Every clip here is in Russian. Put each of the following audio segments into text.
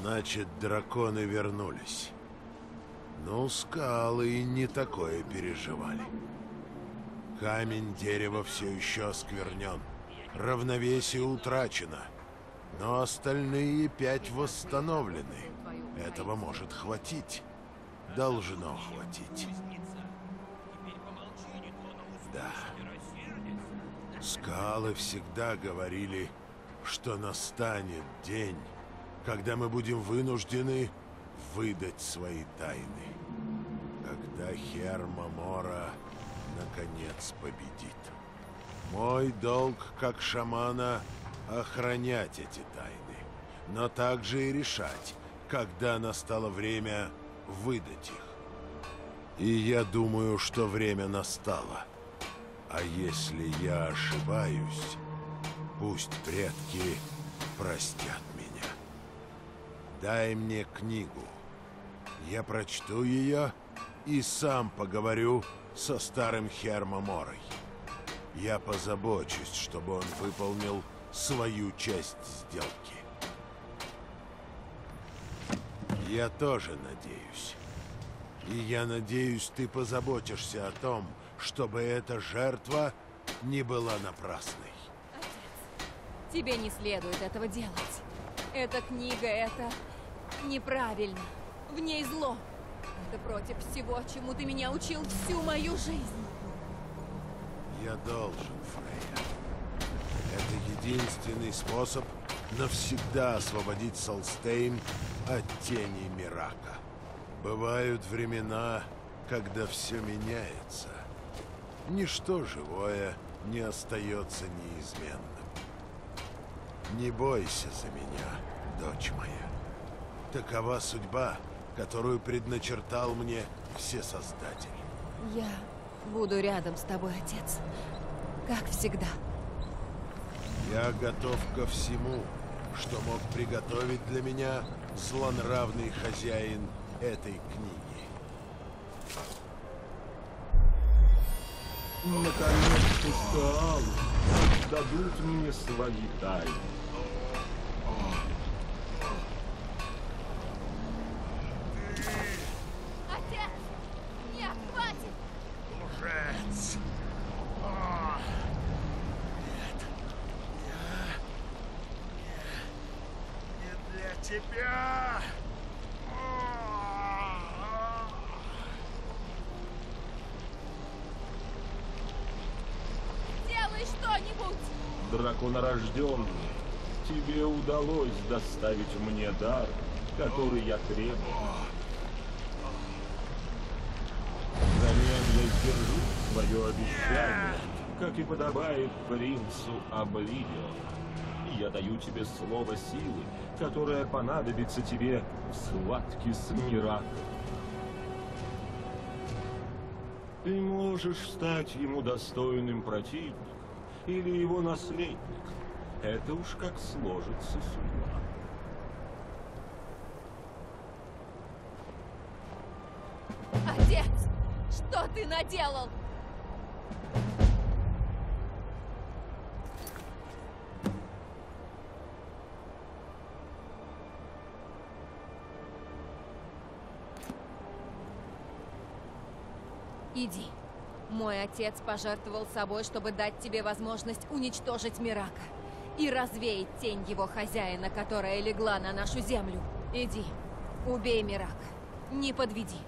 Значит, драконы вернулись. Ну, скалы и не такое переживали. Камень дерева все еще осквернен. Равновесие утрачено. Но остальные пять восстановлены. Этого может хватить. Должно хватить. Да. Скалы всегда говорили, что настанет день, когда мы будем вынуждены выдать свои тайны. Когда Херма Мора наконец победит. Мой долг как шамана охранять эти тайны, но также и решать, когда настало время выдать их. И я думаю, что время настало. А если я ошибаюсь, пусть предки простят. Дай мне книгу. Я прочту ее и сам поговорю со старым Хермоморой. Я позабочусь, чтобы он выполнил свою часть сделки. Я тоже надеюсь. И я надеюсь, ты позаботишься о том, чтобы эта жертва не была напрасной. Отец, тебе не следует этого делать. Эта книга, это неправильно. В ней зло. Это против всего, чему ты меня учил всю мою жизнь. Я должен, Фрейя. Это единственный способ навсегда освободить Солстейн от тени Мирака. Бывают времена, когда все меняется. Ничто живое не остается неизменным. Не бойся за меня, дочь моя. Такова судьба, которую предначертал мне все создатели. Я буду рядом с тобой, отец. Как всегда. Я готов ко всему, что мог приготовить для меня злонравный хозяин этой книги. Наконец-то стал. Дадут мне свои тайны. Отец! Нет, хватит! Лжец! О, нет, я не, не для тебя! О, Делай что-нибудь! Драконорожденный, тебе удалось доставить мне дар, который я требовал. Взамен я сдержу свое обещание, как и подобает принцу Обливиона. Я даю тебе слово силы, которое понадобится тебе в схватке с Мираком. Ты можешь стать ему достойным противником или его наследником. Это уж как сложится судьба. Отец! Что ты наделал? Иди. Мой отец пожертвовал собой, чтобы дать тебе возможность уничтожить Мирака и развеять тень его хозяина, которая легла на нашу землю. Иди, убей Мирака. Не подведи.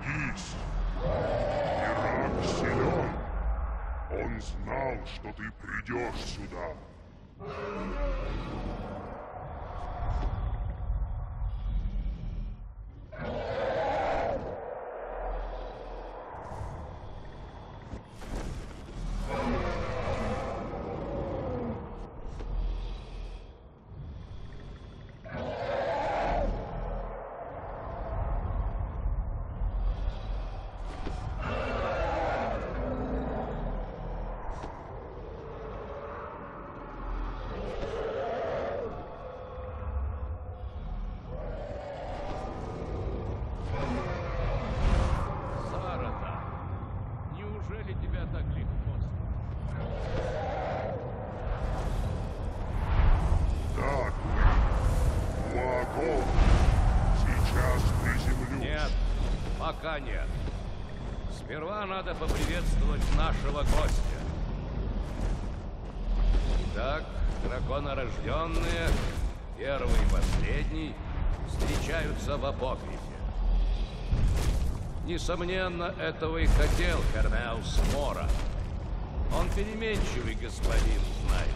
Берегись! Ирак силен. Он знал, что ты придешь сюда. Надо поприветствовать нашего гостя. Итак, драконорожденные, первый и последний, встречаются в апокрифе. Несомненно, этого и хотел Хермеус Мора. Он переменчивый господин, знаешь.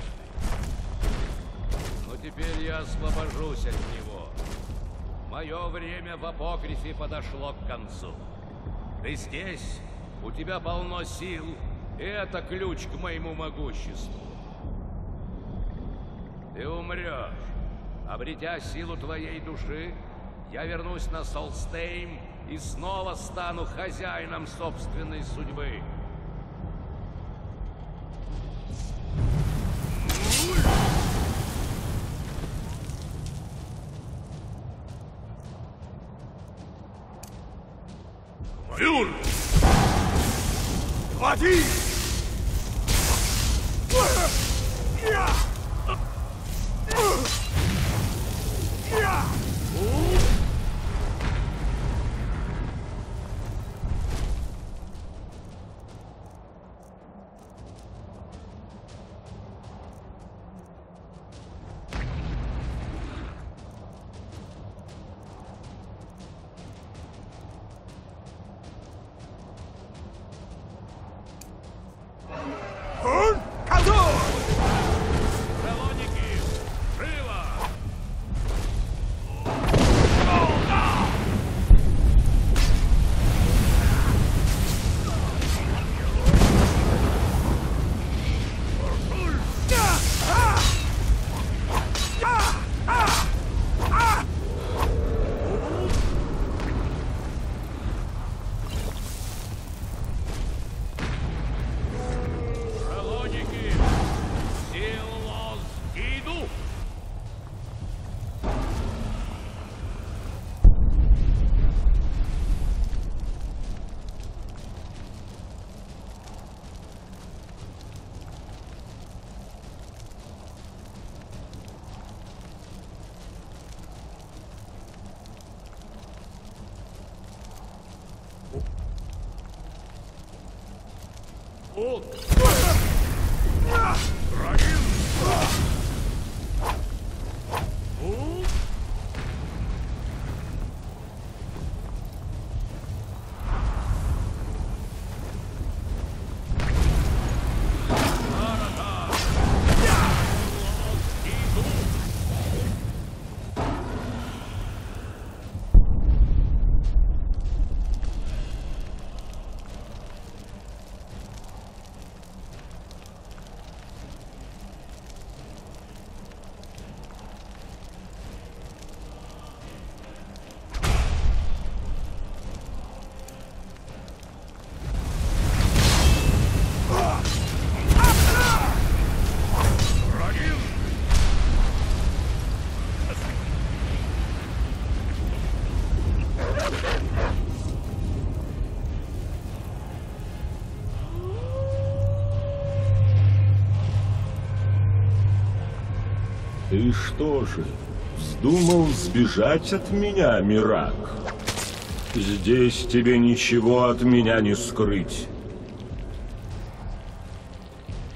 Но теперь я освобожусь от него. Мое время в апокрифе подошло к концу. Ты здесь, у тебя полно сил, и это ключ к моему могуществу. Ты умрешь. Обретя силу твоей души, я вернусь на Солстейм и снова стану хозяином собственной судьбы. Фюр! 击。Outro. Что же, вздумал сбежать от меня, Мирак? Здесь тебе ничего от меня не скрыть.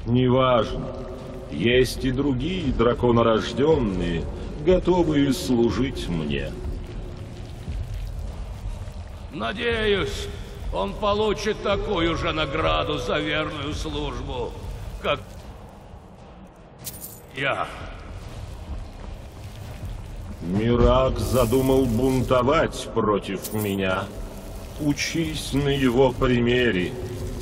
Неважно. Есть и другие драконорожденные, готовые служить мне. Надеюсь, он получит такую же награду за верную службу, как я. Мирак задумал бунтовать против меня. Учись на его примере.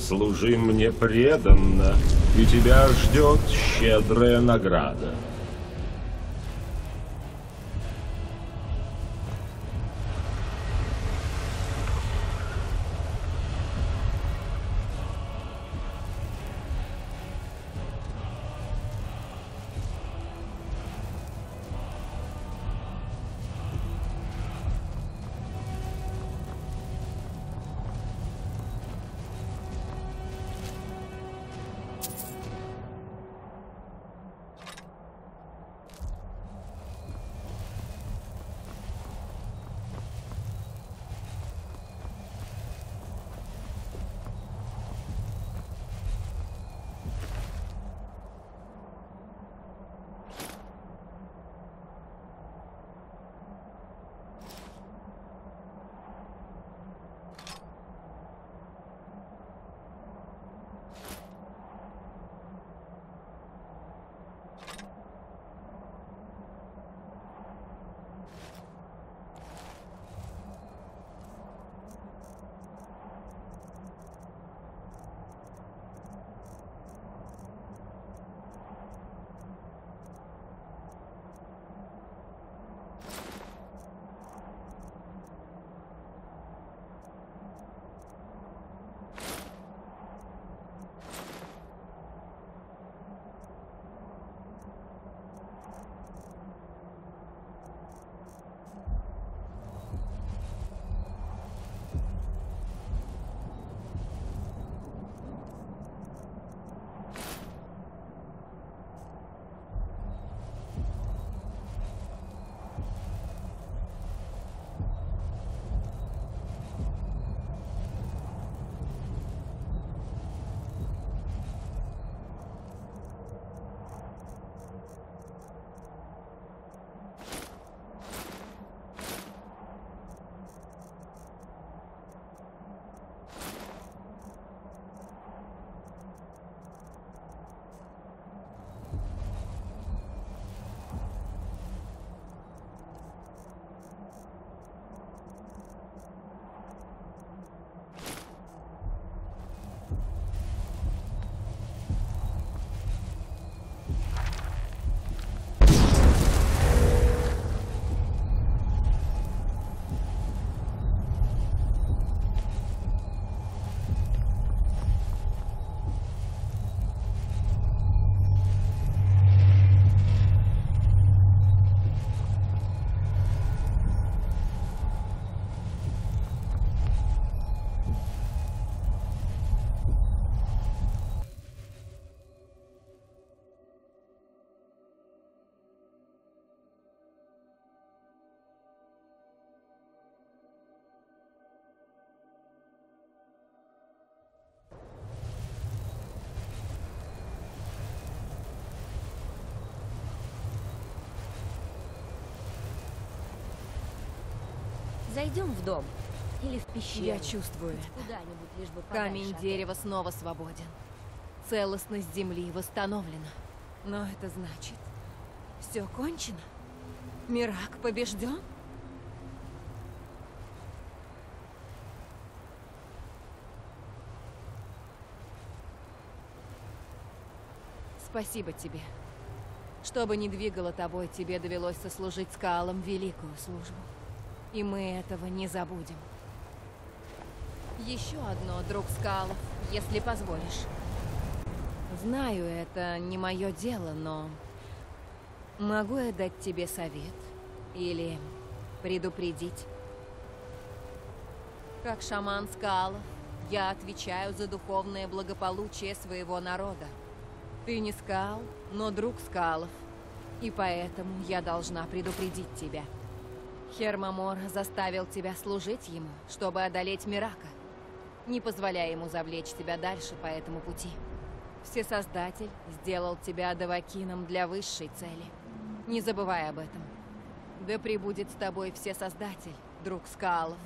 Служи мне преданно, и тебя ждет щедрая награда. Зайдем в дом. Или в пещеру. Я чувствую. Куда-нибудь, лишь бы Камень дерева снова свободен. Целостность земли восстановлена. Но это значит, все кончено? Мирак побежден? Спасибо тебе. Что бы ни двигало тобой, тебе довелось сослужить скалам великую службу. И мы этого не забудем. Еще одно, друг скалов, если позволишь. Знаю, это не мое дело, но... Могу я дать тебе совет? Или предупредить? Как шаман скалов, я отвечаю за духовное благополучие своего народа. Ты не скал, но друг скалов. И поэтому я должна предупредить тебя. Хермомор заставил тебя служить ему, чтобы одолеть Мирака. Не позволяй ему завлечь тебя дальше по этому пути. Всесоздатель сделал тебя Давакином для высшей цели. Не забывай об этом. Да пребудет с тобой Всесоздатель, друг Скалов.